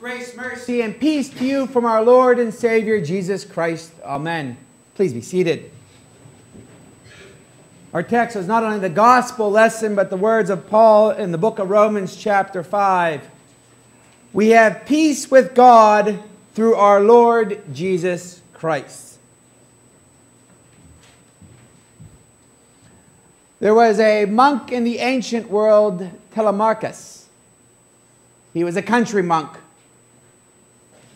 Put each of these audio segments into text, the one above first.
Grace, mercy, and peace to you from our Lord and Savior Jesus Christ. Amen. Please be seated. Our text is not only the gospel lesson, but the words of Paul in the book of Romans, chapter 5. We have peace with God through our Lord Jesus Christ. There was a monk in the ancient world, Telemachus. He was a country monk.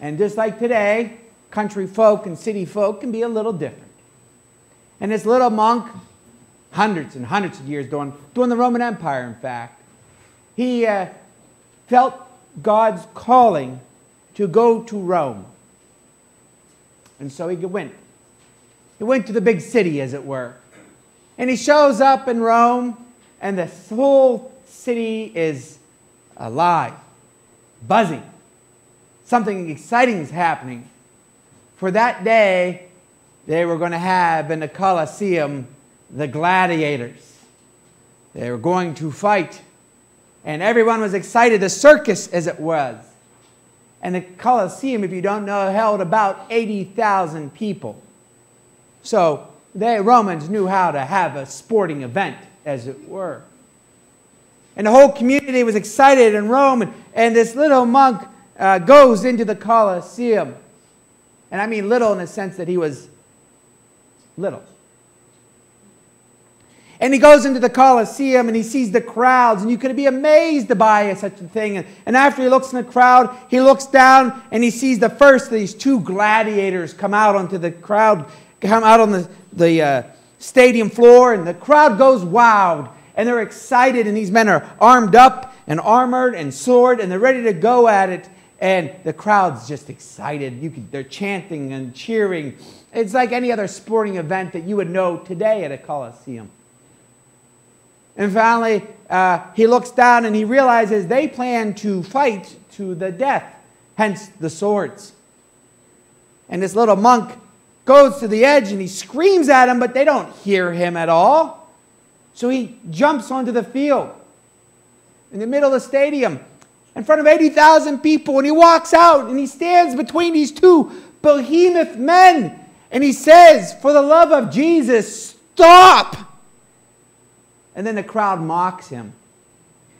And just like today, country folk and city folk can be a little different. And this little monk, hundreds and hundreds of years during, during the Roman Empire, in fact, he uh, felt God's calling to go to Rome. And so he went. He went to the big city, as it were. And he shows up in Rome, and the whole city is alive, buzzing something exciting is happening. For that day, they were going to have in the Colosseum the gladiators. They were going to fight. And everyone was excited, the circus as it was. And the Colosseum, if you don't know, held about 80,000 people. So the Romans knew how to have a sporting event, as it were. And the whole community was excited in Rome. And, and this little monk uh, goes into the Colosseum. And I mean little in the sense that he was little. And he goes into the Colosseum and he sees the crowds, and you could be amazed by such a thing. And, after he looks in the crowd, he looks down and he sees the first of these two gladiators come out onto the crowd, come out on the, the uh, stadium floor, and the crowd goes wild and they're excited, and these men are armed up and armored and sword, and they're ready to go at it and the crowd's just excited. You they're chanting and cheering. It's like any other sporting event that you would know today at a Coliseum. And finally, uh, he looks down and he realizes they plan to fight to the death, hence the swords. And this little monk goes to the edge and he screams at them, but they don't hear him at all. So he jumps onto the field in the middle of the stadium in front of 80,000 people, and he walks out and he stands between these two behemoth men, and he says, For the love of Jesus, stop! And then the crowd mocks him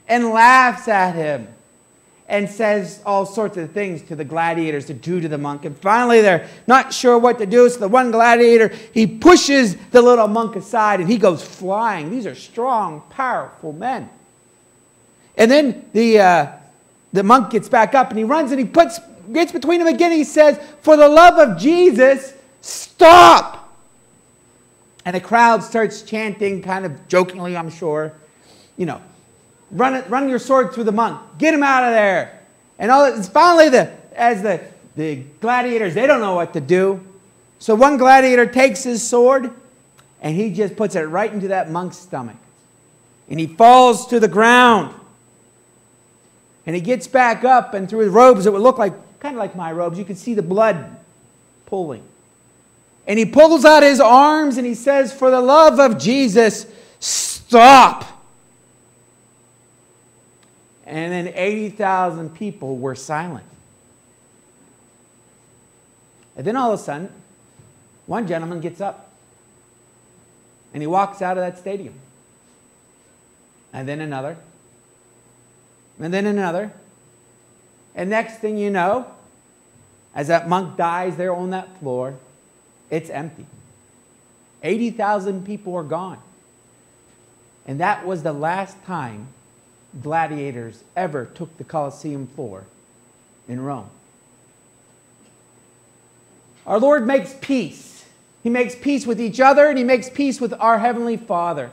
and laughs at him and says all sorts of things to the gladiators to do to the monk. And finally, they're not sure what to do. So the one gladiator, he pushes the little monk aside and he goes flying. These are strong, powerful men. And then the, uh, the monk gets back up and he runs and he puts gets between them again. he says, For the love of Jesus, stop. And the crowd starts chanting, kind of jokingly, I'm sure, you know, run, it, run your sword through the monk, get him out of there. And all it's finally the as the, the gladiators, they don't know what to do. So one gladiator takes his sword and he just puts it right into that monk's stomach. And he falls to the ground. And he gets back up, and through his robes, it would look like kind of like my robes. You can see the blood pulling. And he pulls out his arms and he says, For the love of Jesus, stop. And then 80,000 people were silent. And then all of a sudden, one gentleman gets up and he walks out of that stadium. And then another and then another. And next thing you know, as that monk dies there on that floor, it's empty. 80,000 people are gone. And that was the last time gladiators ever took the Colosseum floor in Rome. Our Lord makes peace. He makes peace with each other and he makes peace with our Heavenly Father.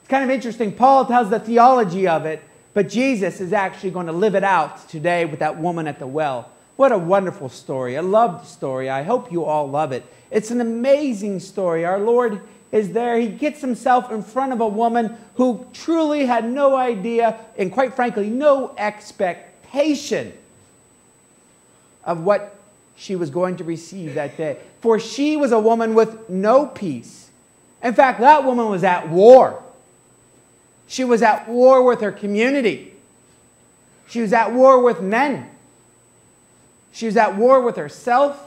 It's kind of interesting. Paul tells the theology of it but Jesus is actually going to live it out today with that woman at the well. What a wonderful story. I love the story. I hope you all love it. It's an amazing story. Our Lord is there. He gets himself in front of a woman who truly had no idea and, quite frankly, no expectation of what she was going to receive that day. For she was a woman with no peace. In fact, that woman was at war. She was at war with her community. She was at war with men. She was at war with herself,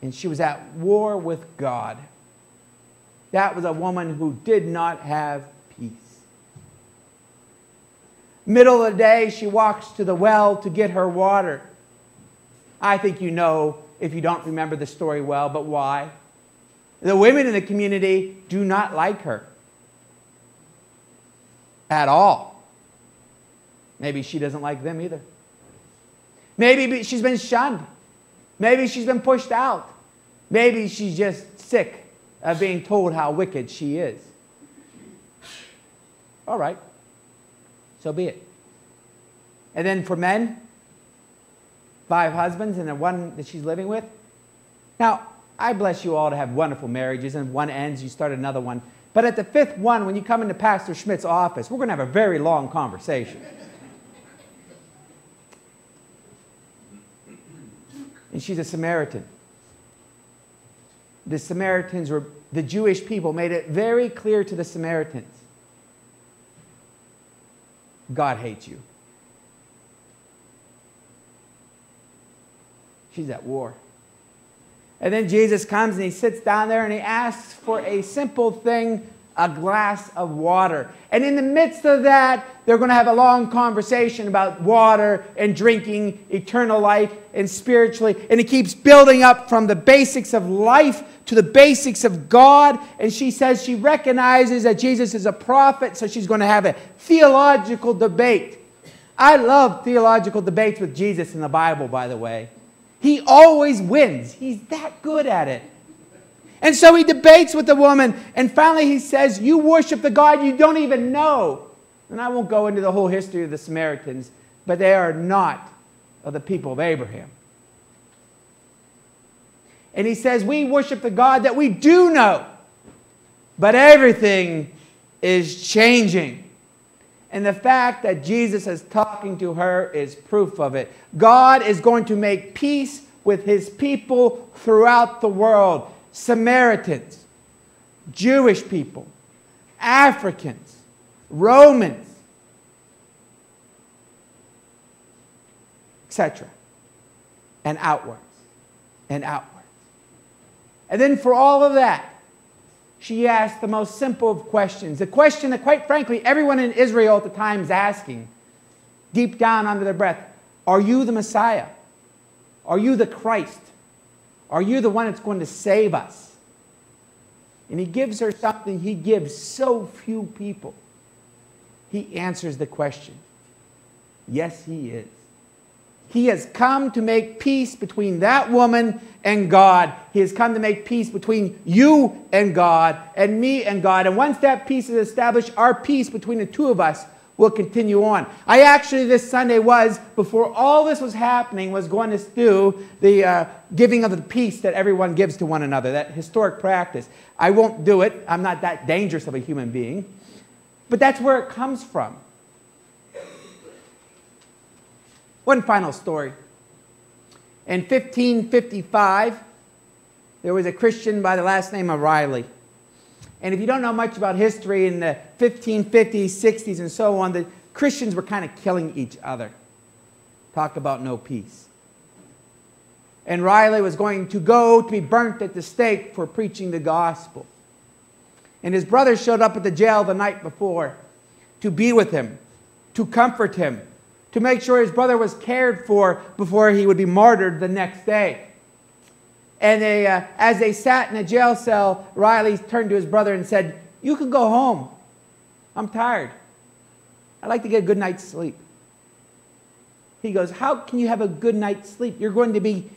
and she was at war with God. That was a woman who did not have peace. Middle of the day, she walks to the well to get her water. I think you know if you don't remember the story well, but why? The women in the community do not like her at all. Maybe she doesn't like them either. Maybe she's been shunned. Maybe she's been pushed out. Maybe she's just sick of being told how wicked she is. All right. So be it. And then for men, five husbands and the one that she's living with. Now, I bless you all to have wonderful marriages, and one ends, you start another one. But at the fifth one, when you come into Pastor Schmidt's office, we're going to have a very long conversation. and she's a Samaritan. The Samaritans were, the Jewish people made it very clear to the Samaritans God hates you. She's at war. And then Jesus comes and he sits down there and he asks for a simple thing a glass of water. And in the midst of that, they're going to have a long conversation about water and drinking, eternal life, and spiritually. And it keeps building up from the basics of life to the basics of God. And she says she recognizes that Jesus is a prophet, so she's going to have a theological debate. I love theological debates with Jesus in the Bible, by the way. He always wins. He's that good at it. And so he debates with the woman, and finally he says, You worship the God you don't even know. And I won't go into the whole history of the Samaritans, but they are not of the people of Abraham. And he says, We worship the God that we do know, but everything is changing. And the fact that Jesus is talking to her is proof of it. God is going to make peace with his people throughout the world Samaritans, Jewish people, Africans, Romans, etc. And outwards, and outwards. And then for all of that, she asked the most simple of questions, a question that, quite frankly, everyone in Israel at the time is asking, deep down under their breath Are you the Messiah? Are you the Christ? Are you the one that's going to save us? And he gives her something he gives so few people. He answers the question Yes, he is. He has come to make peace between that woman and God. He has come to make peace between you and God and me and God. And once that peace is established, our peace between the two of us will continue on. I actually, this Sunday was, before all this was happening, was going to do the uh, giving of the peace that everyone gives to one another, that historic practice. I won't do it. I'm not that dangerous of a human being. But that's where it comes from. One final story. In 1555, there was a Christian by the last name of Ridley. And if you don't know much about history in the 1550s, 60s, and so on, the Christians were kind of killing each other. Talk about no peace. And Ridley was going to go to be burnt at the stake for preaching the gospel. And his brother showed up at the jail the night before to be with him, to comfort him, to make sure his brother was cared for before he would be martyred the next day. And they, uh, as they sat in a jail cell, Ridley turned to his brother and said, You can go home. I'm tired. I'd like to get a good night's sleep. He goes, How can you have a good night's sleep? You're going to be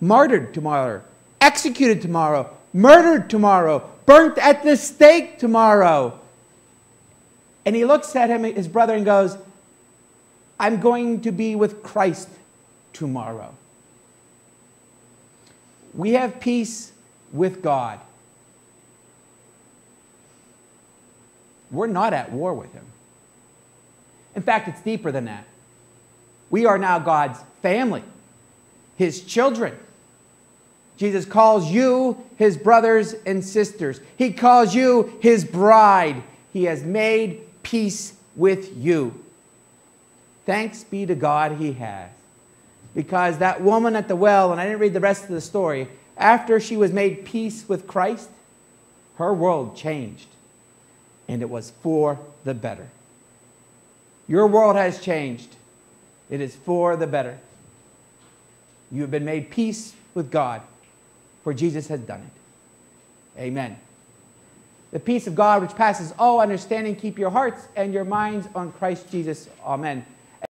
martyred tomorrow, executed tomorrow, murdered tomorrow, burnt at the stake tomorrow. And he looks at him, his brother, and goes, I'm going to be with Christ tomorrow. We have peace with God. We're not at war with Him. In fact, it's deeper than that. We are now God's family, His children. Jesus calls you His brothers and sisters, He calls you His bride. He has made peace with you. Thanks be to God, He has. Because that woman at the well, and I didn't read the rest of the story, after she was made peace with Christ, her world changed. And it was for the better. Your world has changed. It is for the better. You have been made peace with God, for Jesus has done it. Amen. The peace of God, which passes all understanding, keep your hearts and your minds on Christ Jesus. Amen.